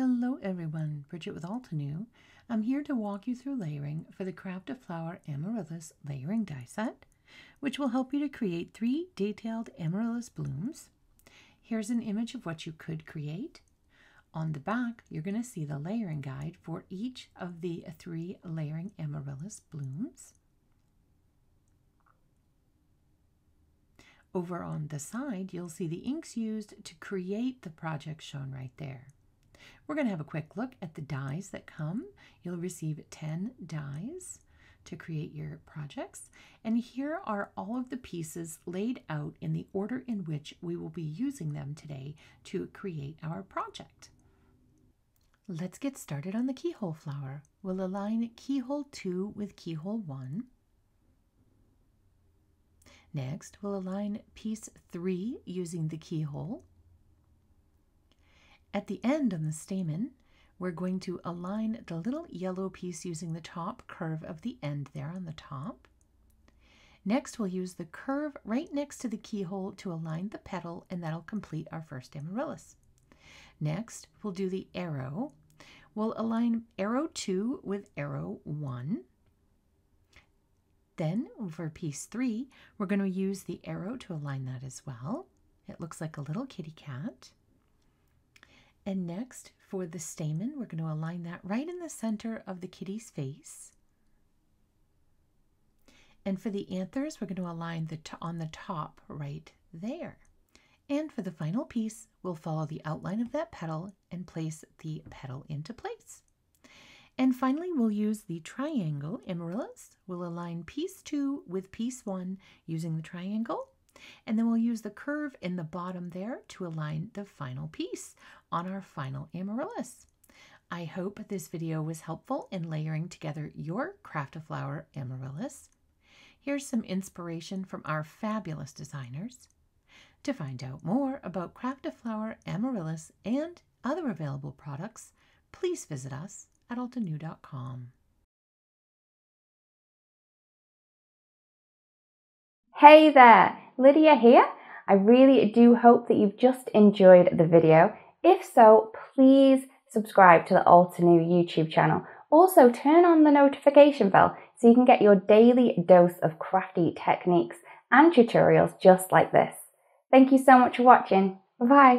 Hello everyone, Bridget with Altenew. I'm here to walk you through layering for the Craft a Flower Amaryllis layering die set, which will help you to create three detailed amaryllis blooms. Here's an image of what you could create. On the back, you're going to see the layering guide for each of the three layering amaryllis blooms. Over on the side, you'll see the inks used to create the project shown right there. We're going to have a quick look at the dies that come. You'll receive 10 dies to create your projects. And here are all of the pieces laid out in the order in which we will be using them today to create our project. Let's get started on the keyhole flower. We'll align keyhole 2 with keyhole 1. Next, we'll align piece 3 using the keyhole. At the end on the stamen, we're going to align the little yellow piece using the top curve of the end there on the top. Next, we'll use the curve right next to the keyhole to align the petal, and that'll complete our first amaryllis. Next, we'll do the arrow. We'll align arrow 2 with arrow 1. Then, for piece 3, we're going to use the arrow to align that as well. It looks like a little kitty cat. And next, for the stamen, we're going to align that right in the center of the kitty's face. And for the anthers, we're going to align the on the top right there. And for the final piece, we'll follow the outline of that petal and place the petal into place. And finally, we'll use the triangle amaryllis. We'll align piece two with piece one using the triangle and then we'll use the curve in the bottom there to align the final piece on our final amaryllis. I hope this video was helpful in layering together your Craft a Flower amaryllis. Here's some inspiration from our fabulous designers. To find out more about Craft a Flower amaryllis and other available products, please visit us at altenew.com. Hey there, Lydia here. I really do hope that you've just enjoyed the video. If so, please subscribe to the Altenew YouTube channel. Also, turn on the notification bell so you can get your daily dose of crafty techniques and tutorials just like this. Thank you so much for watching. Bye bye.